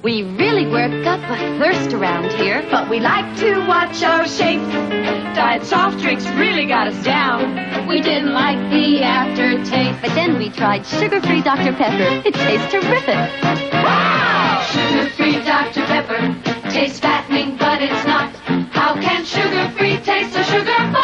We really work up a thirst around here, but we like to watch our shape. Diet soft drinks really got us down. We didn't like the aftertaste. But then we tried sugar-free Dr. Pepper. It tastes terrific. Wow! Sugar-free Dr. Pepper tastes fattening, but it's not. How can sugar-free taste so sugar